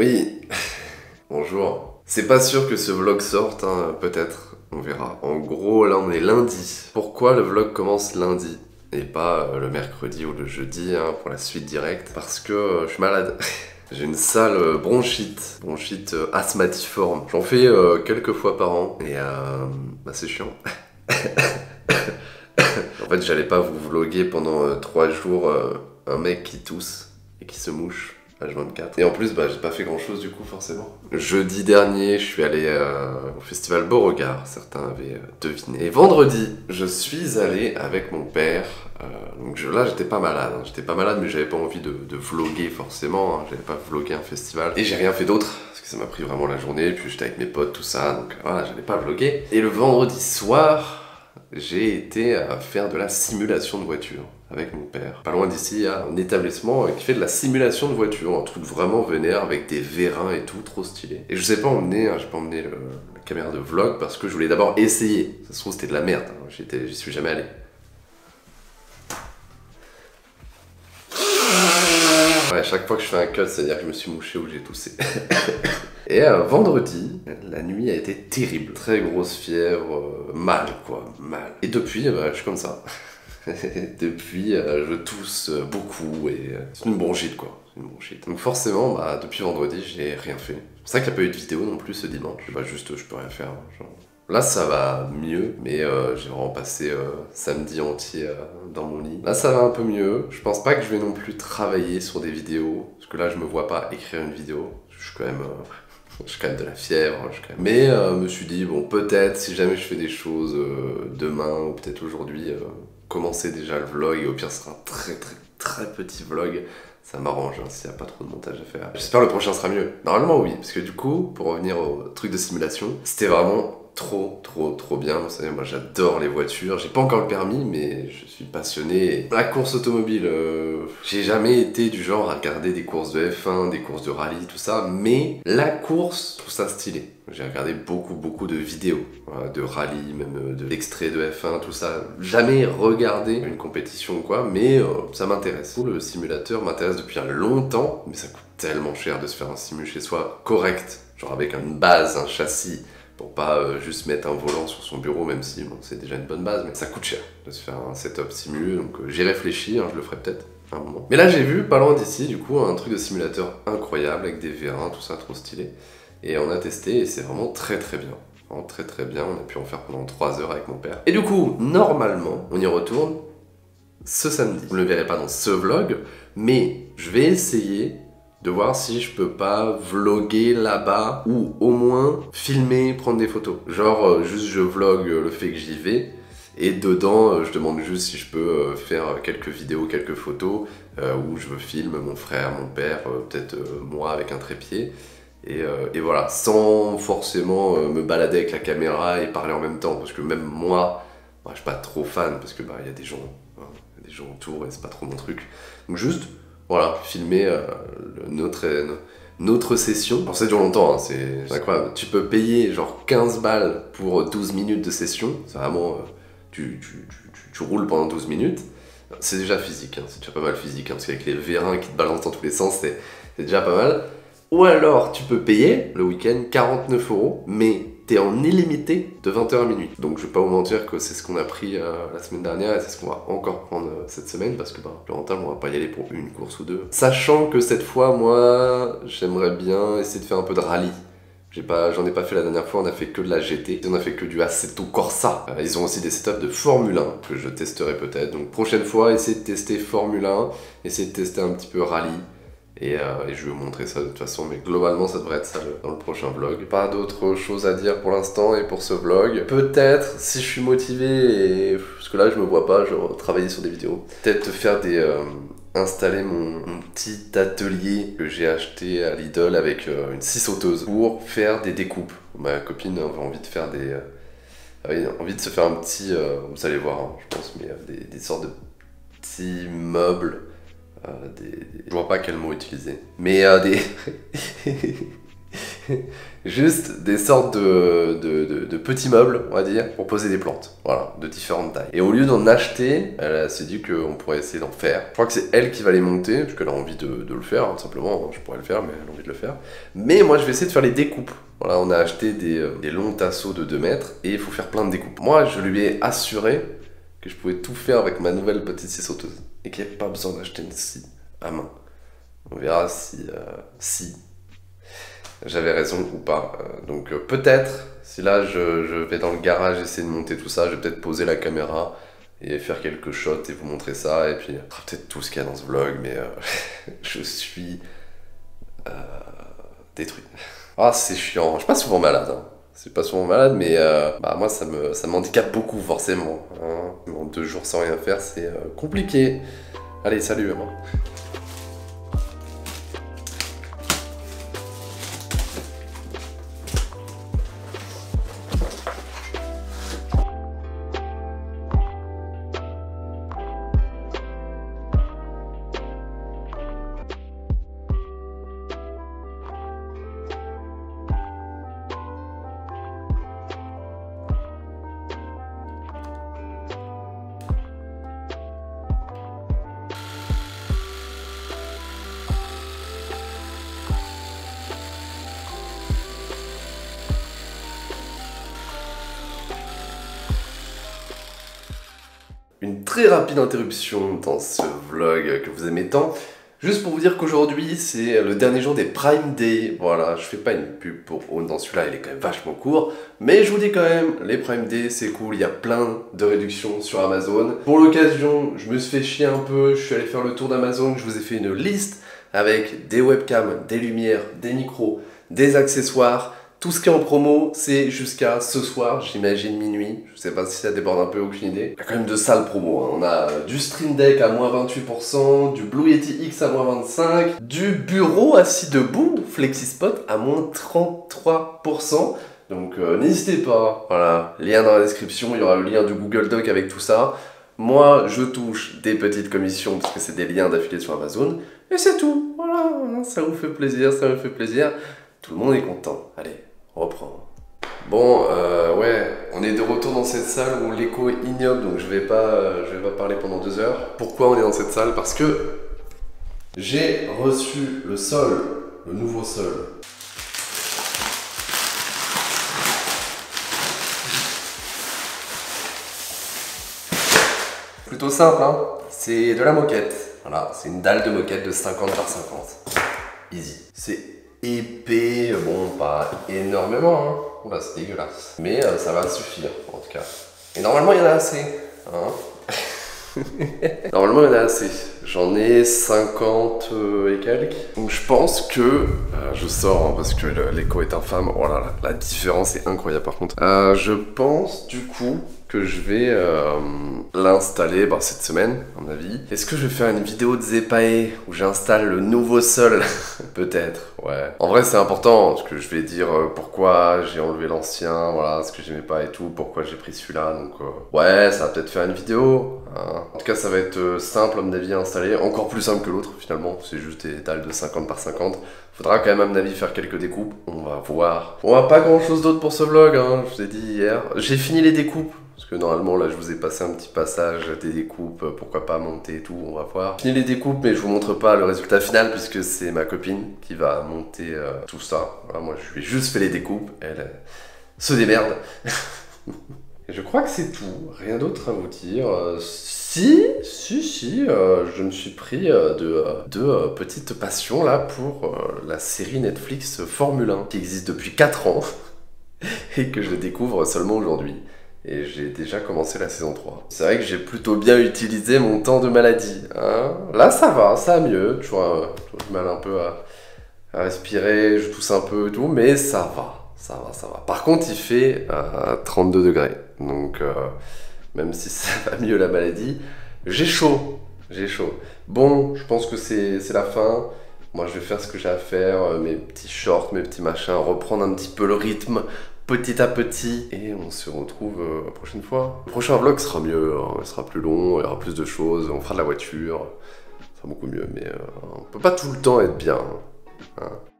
Oui, bonjour. C'est pas sûr que ce vlog sorte, hein, peut-être, on verra. En gros, là on est lundi. Pourquoi le vlog commence lundi et pas euh, le mercredi ou le jeudi hein, pour la suite directe? Parce que euh, je suis malade. J'ai une sale euh, bronchite, bronchite asthmatiforme. J'en fais quelques fois par an et euh, bah, c'est chiant. en fait, j'allais pas vous vloguer pendant 3 jours un mec qui tousse et qui se mouche. H24. Et en plus, bah, j'ai pas fait grand chose du coup, forcément. Jeudi dernier, je suis allé euh, au festival Beauregard, certains avaient euh, deviné. Et vendredi, je suis allé avec mon père. euh, donc je- là, j'étais pas malade. hein. J'étais pas malade, mais j'avais pas envie de, vloguer forcément. hein. J'avais pas vlogué un festival. Et j'ai rien fait d'autre, parce que ça m'a pris vraiment la journée. Puis j'étais avec mes potes, tout ça. Donc voilà, j'allais pas vloguer. Et le vendredi soir, j'ai été à faire de la simulation de voiture avec mon père. Pas loin d'ici, il y a un établissement euh, qui fait de la simulation de voiture, un truc vraiment vénère avec des vérins et tout, trop stylé. Et je sais pas emmener, hein, j'ai pas emmené la caméra de vlog parce que je voulais d'abord essayer. Ça se trouve, c'était de la merde, hein. J'y suis jamais allé. Ouais, chaque fois que je fais un cut, c'est-à-dire que je me suis mouché ou que j'ai toussé. Et euh, vendredi, la nuit a été terrible. Très grosse fièvre, euh, mal quoi, mal. Et depuis, euh, bah, je suis comme ça. depuis, euh, je tousse beaucoup et euh, c'est une bronchite quoi. Une bronchite. Donc forcément, bah, depuis vendredi, j'ai rien fait. C'est pour ça qu'il n'y a pas eu de vidéo non plus ce dimanche. Bah juste, je peux rien faire. genre. Là, ça va mieux, mais euh, j'ai vraiment passé samedi entier dans mon lit. Là, ça va un peu mieux. Je pense pas que je vais non plus travailler sur des vidéos, parce que là, je me vois pas écrire une vidéo. Je suis quand même, quand même de la fièvre. je suis quand même- Mais euh, me suis dit, bon, peut-être si jamais je fais des choses demain ou peut-être aujourd'hui, commencer déjà le vlog et au pire, ce sera un très très très petit vlog. Ça m'arrange hein, s'il n'y a pas trop de montage à faire. J'espère le prochain sera mieux. Normalement, oui, parce que du coup, pour revenir au truc de simulation, c'était vraiment trop, trop, trop bien. Vous savez, moi j'adore les voitures. J'ai pas encore le permis, mais je suis passionné. La course automobile, euh, j'ai jamais été du genre à regarder des courses de F1, des courses de rallye, tout ça, mais la course, je trouve ça stylé. J'ai regardé beaucoup, beaucoup de vidéos, voilà, de rallye, même euh, de d'extraits de F1, tout ça. Jamais regardé une compétition ou quoi, mais euh, ça m'intéresse. Le simulateur m'intéresse depuis longtemps, mais ça coûte tellement cher de se faire un simu chez soi correct, genre avec une base, un châssis, pour pas euh, juste mettre un volant sur son bureau, même si c'est déjà une bonne base, mais ça coûte cher de se faire un setup simu, donc euh, j'y réfléchis, hein, je le ferai peut-être un moment. Mais là j'ai vu, pas loin d'ici, du coup, un truc de simulateur incroyable, avec des vérins, tout ça, trop stylé. Et on a testé, et c'est vraiment très très bien. Vraiment très très bien, on a pu en faire pendant 3 heures avec mon père. Et du coup, normalement, on y retourne ce samedi. Vous ne le verrez pas dans ce vlog, mais je vais essayer de voir si je peux pas vloguer là-bas ou au moins filmer, prendre des photos. Genre euh, juste je vlog euh, le fait que j'y vais et dedans euh, je demande juste si je peux faire quelques vidéos, quelques photos où je filme mon frère, mon père, peut-être moi avec un trépied. Et, et voilà, sans forcément me balader avec la caméra et parler en même temps, parce que même moi, bah, je suis pas trop fan, parce que bah il y a des gens, hein, y a des gens autour et c'est pas trop mon truc. Donc juste, voilà, filmer euh, notre, euh, notre session. Alors ça dure longtemps, hein, c'est incroyable. Tu peux payer genre 15 balles pour 12 minutes de session, c'est vraiment, euh, tu, tu, tu, roules pendant 12 minutes. C'est déjà physique, hein, c'est déjà pas mal physique, hein, parce qu'avec les vérins qui te balancent dans tous les sens, c'est déjà pas mal. Ou alors, tu peux payer le week-end 49 euros, mais en illimité de 20h à minuit. Donc, je vais pas vous mentir que c'est ce qu'on a pris euh, la semaine dernière et c'est ce qu'on va encore prendre euh, cette semaine parce que, bah, plus rentable, on va pas y aller pour une course ou deux. Sachant que cette fois, moi, j'aimerais bien essayer de faire un peu de rallye. J'ai pas, j'en ai pas fait la dernière fois, on a fait que de la GT, on a fait que du Assetto Corsa. Euh, ils ont aussi des setups de Formule 1 que je testerai peut-être. Donc prochaine fois, essayer de tester Formule 1, essayer de tester un petit peu rallye. Et, euh, et je vais vous montrer ça de toute façon, mais globalement ça devrait être ça dans le prochain vlog. Pas d'autres choses à dire pour l'instant et pour ce vlog. Peut-être, si je suis motivé, et... parce que là je me vois pas, genre travailler sur des vidéos, peut-être faire des... euh, installer mon, petit atelier que j'ai acheté à Lidl avec euh, une scie sauteuse pour faire des découpes. Ma copine avait envie de faire des... avait envie de se faire un petit... vous allez voir, hein, je pense, mais des, des sortes de petits meubles euh, des, Je vois pas quel mot utiliser. Mais euh, des... juste des sortes de, de, de, petits meubles, on va dire, pour poser des plantes. Voilà, de différentes tailles. Et au lieu d'en acheter, elle s'est dit qu'on pourrait essayer d'en faire. Je crois que c'est elle qui va les monter, parce qu'elle a envie de, le faire, hein, simplement. Je pourrais le faire, mais elle a envie de le faire. Mais moi, je vais essayer de faire les découpes. Voilà, on a acheté des, euh, des longs tasseaux de 2 mètres et il faut faire plein de découpes. Moi, je lui ai assuré que je pouvais tout faire avec ma nouvelle petite scie sauteuse et qu'il n'y avait pas besoin d'acheter une scie à main. On verra si, euh, si j'avais raison ou pas. Euh, donc euh, peut-être, si là je, vais dans le garage essayer de monter tout ça, je vais peut-être poser la caméra et faire quelques shots et vous montrer ça. Et puis, peut-être tout ce qu'il y a dans ce vlog, mais je suis détruit. Ah, c'est chiant. Je suis pas souvent malade. Hein. C'est pas souvent malade, mais bah, moi ça me ça beaucoup forcément. Hein. deux jours sans rien faire, c'est compliqué. Allez, salut. Très rapide interruption dans ce vlog que vous aimez tant. Juste pour vous dire qu'aujourd'hui, c'est le dernier jour des Prime Day. Voilà, je fais pas une pub pour dans celui-là, il est quand même vachement court. Mais je vous dis quand même, les Prime Day, c'est cool, il y a plein de réductions sur Amazon. Pour l'occasion, je me suis fait chier un peu, je suis allé faire le tour d'Amazon, je vous ai fait une liste avec des webcams, des lumières, des micros, des accessoires, tout ce qui est en promo, c'est jusqu'à ce soir, j'imagine minuit. Je sais pas si ça déborde un peu, aucune idée. Il y a quand même de sales promos. Hein. On a du Stream Deck à moins 28%, du Blue Yeti X à moins 25%, du bureau assis debout, FlexiSpot à moins 33%. Donc euh, n'hésitez pas, voilà, lien dans la description, il y aura le lien du Google Doc avec tout ça. Moi, je touche des petites commissions parce que c'est des liens d'affiliés sur Amazon. Et c'est tout, voilà, ça vous fait plaisir, ça me fait plaisir. Tout le monde est content. Allez, reprendre. Bon, euh, ouais, on est de retour dans cette salle où l'écho est ignoble, donc je vais pas, je vais pas parler pendant deux heures. Pourquoi on est dans cette salle? Parce que j'ai reçu le sol, le nouveau sol. Plutôt simple, hein C'est de la moquette. Voilà, c'est une dalle de moquette de 50 par 50. Easy. C'est épais, bon, pas énormément, hein. c'est dégueulasse. Mais euh, ça va suffire, en tout cas. Et normalement, il y en a assez, hein. Normalement, il y en a assez. J'en ai 50 euh, et quelques. Donc je pense que... Euh, je sors hein, parce que l'écho est infâme. Oh la différence est incroyable par contre. je pense du coup que je vais l'installer bah, cette semaine, à mon avis. Est-ce que je vais faire une vidéo de Zepae où j'installe le nouveau sol? Peut-être, ouais. En vrai, c'est important, parce que je vais dire euh, pourquoi j'ai enlevé l'ancien, voilà, ce que j'aimais pas et tout, pourquoi j'ai pris celui-là, donc euh, ouais, ça va peut-être faire une vidéo. Hein. En tout cas, ça va être simple, à mon avis, à installer, encore plus simple que l'autre, finalement. C'est juste des dalles de 50 par 50. Faudra quand même, à mon avis, faire quelques découpes. On va voir. On va pas grand-chose d'autre pour ce vlog, hein, je vous ai dit hier. J'ai fini les découpes. Parce que normalement, là, je vous ai passé un petit passage des découpes, pourquoi pas monter et tout, on va voir. Fini les découpes, mais je vous montre pas le résultat final, puisque c'est ma copine qui va monter euh, tout ça. moi, je lui ai juste fait les découpes, elle se démerde. je crois que c'est tout, rien d'autre à vous dire. Euh, si, si, si, euh, je me suis pris de, de petites passions là pour la série Netflix Formule 1, qui existe depuis 4 ans, et que je découvre seulement aujourd'hui et j'ai déjà commencé la saison 3. C'est vrai que j'ai plutôt bien utilisé mon temps de maladie. Hein. Là, ça va, ça va mieux. Toujours, du mal un peu à, respirer, je tousse un peu et tout, mais ça va, ça va, ça va. Par contre, il fait 32 euh, degrés, donc euh, même si ça va mieux la maladie, j'ai chaud, j'ai chaud. Bon, je pense que c'est la fin. Moi, je vais faire ce que j'ai à faire, euh, mes petits shorts, mes petits machins, reprendre un petit peu le rythme petit à petit et on se retrouve la prochaine fois. Le prochain vlog sera mieux, hein. il sera plus long, il y aura plus de choses, on fera de la voiture, ça sera beaucoup mieux, mais on peut pas tout le temps être bien. Hein. 啊。